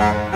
Bye.